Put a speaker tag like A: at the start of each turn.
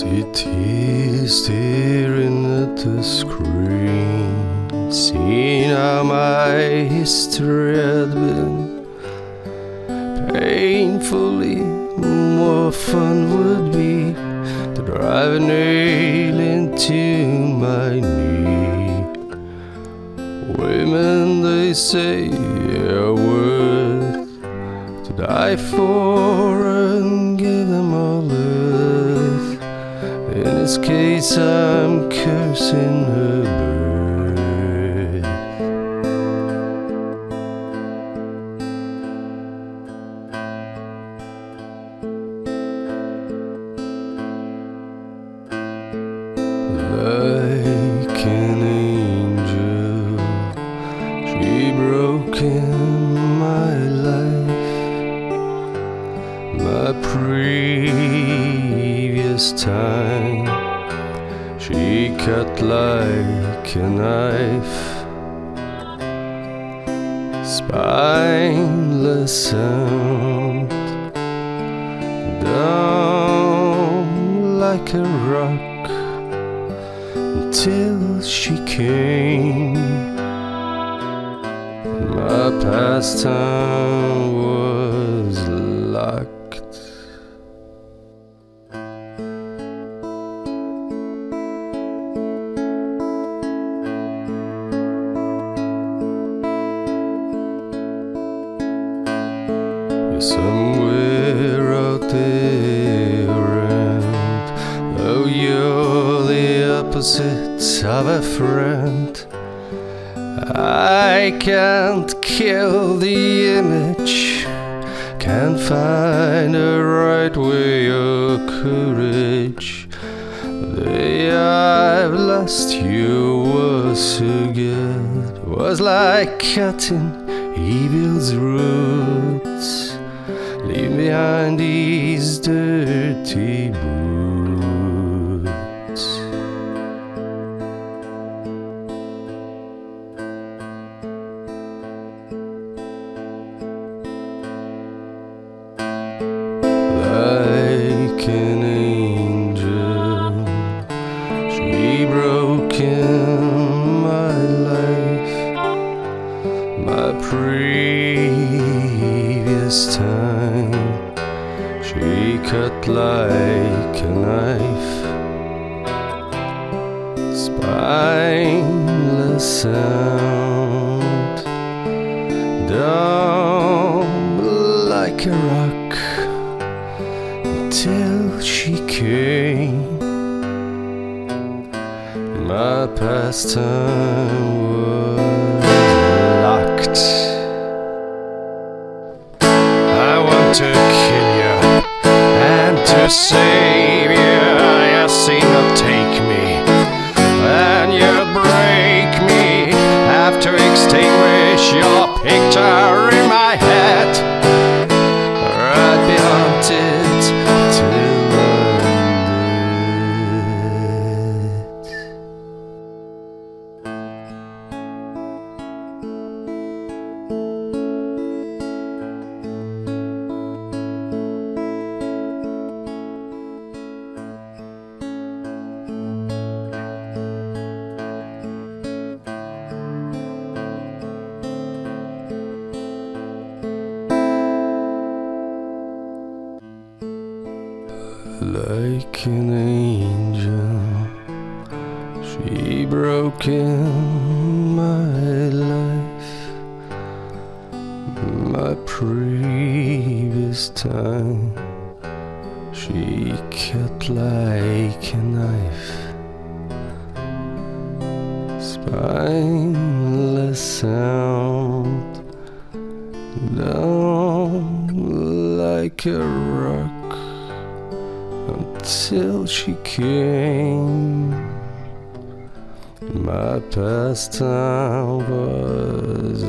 A: It is staring at the screen, seeing how my history had been. Painfully more fun would be to drive a nail into my knee. Women, they say, are worth to die for and this case, I'm cursing her birth. Like an angel, she broke in my life. My previous time, cut like a knife. Spineless sound, down like a rock until she came. My pastime was somewhere out there, and though you're the opposite of a friend, I can't kill the image, can't find the right way or courage. The I've lost you was so good, was like cutting evil's roots. Behind these dirty boots. Like an angel, she broke in cut like a knife. Spineless sound, dumb like a rock until she came. My pastime save you. You see take me, and you break me. Have to extinguish your picture she broke in my life. My previous time, she cut like a knife. Spineless sound, down like a rock until she came. My pastime was